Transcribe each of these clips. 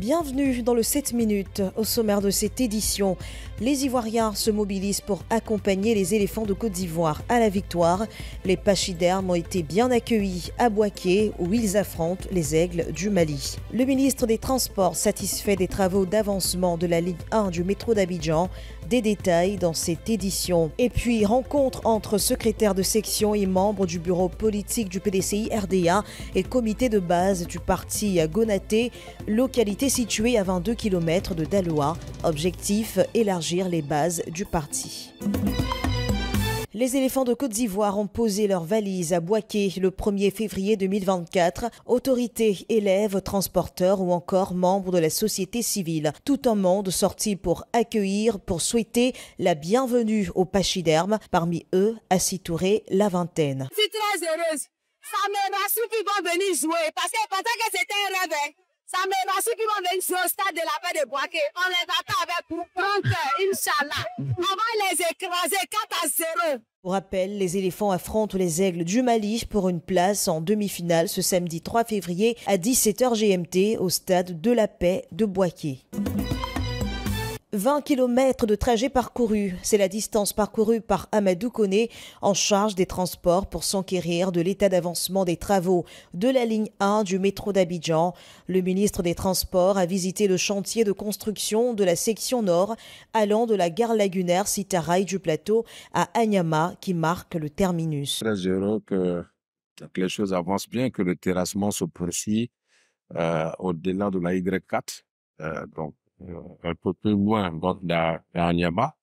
Bienvenue dans le 7 minutes. Au sommaire de cette édition, les Ivoiriens se mobilisent pour accompagner les éléphants de Côte d'Ivoire à la victoire. Les pachydermes ont été bien accueillis à Boaké où ils affrontent les aigles du Mali. Le ministre des Transports satisfait des travaux d'avancement de la ligne 1 du métro d'Abidjan. Des détails dans cette édition. Et puis, rencontre entre secrétaires de section et membres du bureau politique du PDCI RDA et comité de base du parti Gonaté, localité située à 22 km de Daloa. Objectif élargir les bases du parti. Les éléphants de Côte d'Ivoire ont posé leurs valises à Boaké le 1er février 2024. Autorités, élèves, transporteurs ou encore membres de la société civile. Tout un monde sorti pour accueillir, pour souhaiter la bienvenue aux pachydermes. Parmi eux, Assis Touré, la vingtaine. Je suis très heureuse. Jouer parce que que c'était un rêve, m'émotionne qu'ils vont venir jouer au stade de la paix de Boaké. On les attend avec pour prendre, Inch'Allah. On va les écraser 4 à 0. Pour rappel, les éléphants affrontent les aigles du Mali pour une place en demi-finale ce samedi 3 février à 17h GMT au stade de la paix de Boaké. 20 km de trajet parcouru, c'est la distance parcourue par Amadou Kone en charge des transports pour s'enquérir de l'état d'avancement des travaux de la ligne 1 du métro d'Abidjan. Le ministre des Transports a visité le chantier de construction de la section nord allant de la gare lagunaire Sitaraï du plateau à Anyama qui marque le terminus. Très heureux que, les choses avancent bien, que le terrassement se poursuit euh, au-delà de la Y4. Euh, donc un peu plus loin, donc à Niama.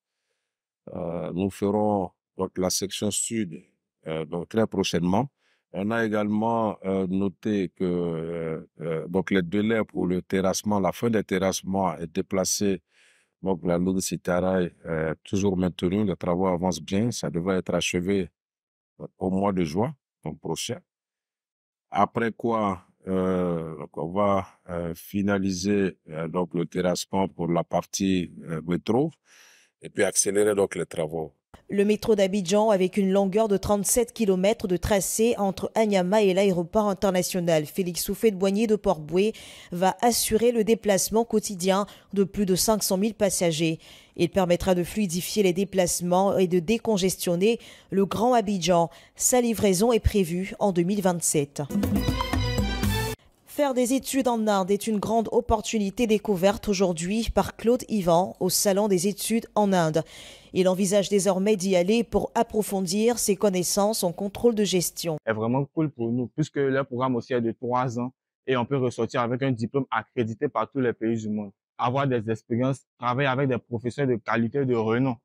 Euh, nous ferons donc la section sud euh, donc très prochainement. On a également euh, noté que euh, euh, donc les délais pour le terrassement, la fin des terrassements est déplacée. Donc la Lourde Citaraï est toujours maintenue, les travaux avancent bien, ça devrait être achevé au mois de juin donc prochain. Après quoi, euh, donc on va euh, finaliser euh, donc le terrassement pour la partie euh, métro et puis accélérer donc les travaux. Le métro d'Abidjan, avec une longueur de 37 km de tracé entre Anyama et l'aéroport international Félix Houphouët-Boigny de Port-Boué, va assurer le déplacement quotidien de plus de 500 000 passagers. Il permettra de fluidifier les déplacements et de décongestionner le Grand Abidjan. Sa livraison est prévue en 2027. Faire des études en Inde est une grande opportunité découverte aujourd'hui par Claude Ivan au Salon des études en Inde. Il envisage désormais d'y aller pour approfondir ses connaissances en contrôle de gestion. C'est vraiment cool pour nous puisque le programme aussi est de trois ans et on peut ressortir avec un diplôme accrédité par tous les pays du monde. Avoir des expériences, travailler avec des professeurs de qualité, de renom.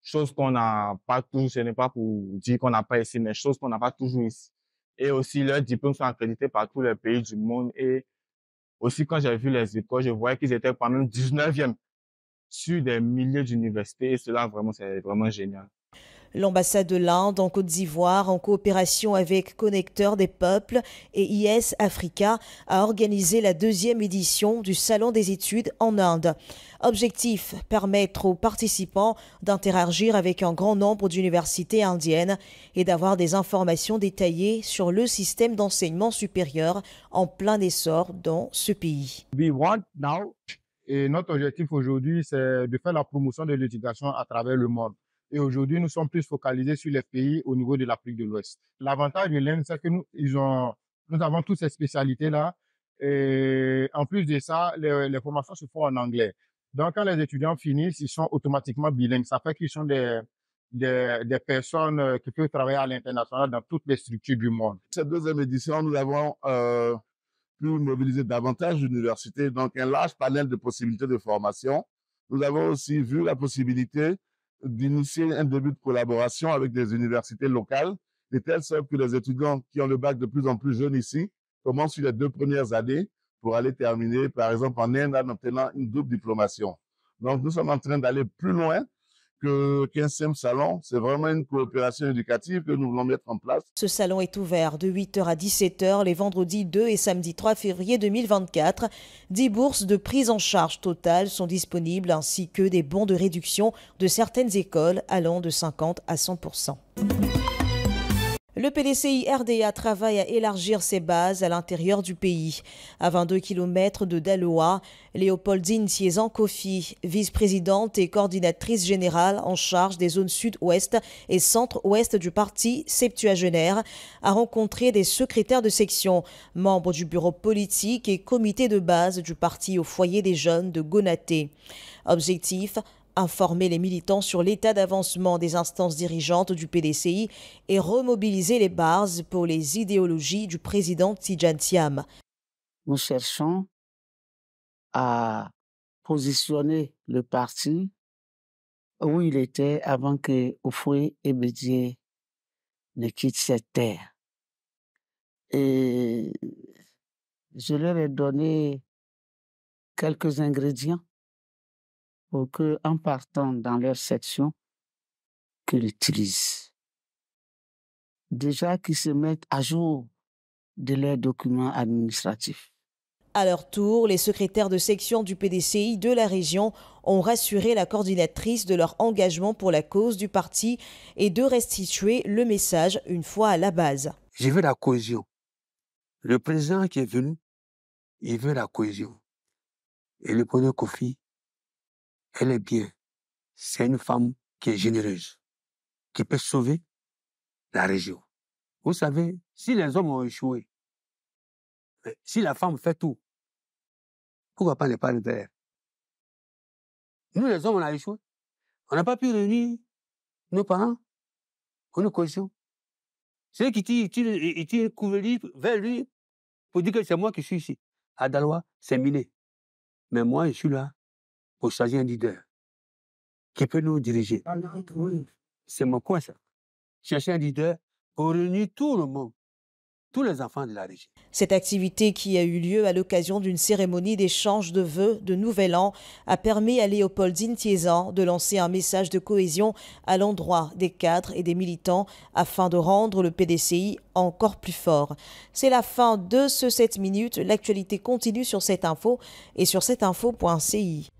Chose qu'on n'a pas toujours, ce n'est pas pour dire qu'on n'a pas ici, mais chose qu'on n'a pas toujours ici et aussi leurs diplômes sont accrédités par tous les pays du monde. Et aussi, quand j'ai vu les écoles, je voyais qu'ils étaient quand même 19e sur des milliers d'universités. Et cela, vraiment, c'est vraiment génial. L'ambassade de l'Inde en Côte d'Ivoire, en coopération avec Connecteurs des Peuples et IS Africa, a organisé la deuxième édition du Salon des études en Inde. Objectif, permettre aux participants d'interagir avec un grand nombre d'universités indiennes et d'avoir des informations détaillées sur le système d'enseignement supérieur en plein essor dans ce pays. We want now, et notre objectif aujourd'hui, c'est de faire la promotion de l'éducation à travers le monde. Et aujourd'hui, nous sommes plus focalisés sur les pays au niveau de l'Afrique de l'Ouest. L'avantage de l'Inde, c'est que nous, ils ont, nous avons toutes ces spécialités-là. Et en plus de ça, les, formations se font en anglais. Donc, quand les étudiants finissent, ils sont automatiquement bilingues. Ça fait qu'ils sont des, des, personnes qui peuvent travailler à l'international dans toutes les structures du monde. Cette deuxième édition, nous avons euh, pu mobiliser davantage d'universités, donc un large panel de possibilités de formation. Nous avons aussi vu la possibilité d'initier un début de collaboration avec des universités locales, de telle sorte que les étudiants qui ont le bac de plus en plus jeunes ici commencent sur les deux premières années pour aller terminer, par exemple, en Inde en obtenant une double diplomation. Donc, nous sommes en train d'aller plus loin que 15e salon. C'est vraiment une coopération éducative que nous voulons mettre en place. Ce salon est ouvert de 8h à 17h les vendredis 2 et samedi 3 février 2024. 10 bourses de prise en charge totale sont disponibles ainsi que des bons de réduction de certaines écoles allant de 50 à 100%. Le PDCI RDA travaille à élargir ses bases à l'intérieur du pays. À 22 km de Daloa, Léopoldine Thiezan Kofi, vice-présidente et coordinatrice générale en charge des zones sud-ouest et centre-ouest du parti septuagénaire, a rencontré des secrétaires de section, membres du bureau politique et comité de base du parti au foyer des jeunes de Gonaté. Objectif informer les militants sur l'état d'avancement des instances dirigeantes du PDCI et remobiliser les bases pour les idéologies du président Tidjan Nous cherchons à positionner le parti où il était avant que Oufoué et Bédier ne quittent cette terre. Et je leur ai donné quelques ingrédients pour que, en partant dans leur section, qu'ils utilisent. Déjà qu'ils se mettent à jour de leurs documents administratifs. À leur tour, les secrétaires de section du PDCI de la région ont rassuré la coordinatrice de leur engagement pour la cause du parti et de restituer le message une fois à la base. Je veux la cohésion. Le président qui est venu, il veut la cohésion. Et le président Kofi, elle est bien. C'est une femme qui est généreuse, qui peut sauver la région. Vous savez, si les hommes ont échoué, si la femme fait tout, pourquoi pas ne pas le faire? Nous, les hommes, on a échoué. On n'a pas pu réunir nos parents pour une cohésion. C'est qui tire, couvert vers lui pour dire que c'est moi qui suis ici. À Dalois, c'est miné. Mais moi, je suis là pour choisir un leader qui peut nous diriger. C'est mon coin, ça. Chercher un leader pour réunir tout le monde, tous les enfants de la région. Cette activité qui a eu lieu à l'occasion d'une cérémonie d'échange de vœux de Nouvel An a permis à Léopoldine Thiézan de lancer un message de cohésion à l'endroit des cadres et des militants afin de rendre le PDCI encore plus fort. C'est la fin de ce 7 minutes. L'actualité continue sur cette info et sur cette info.ci.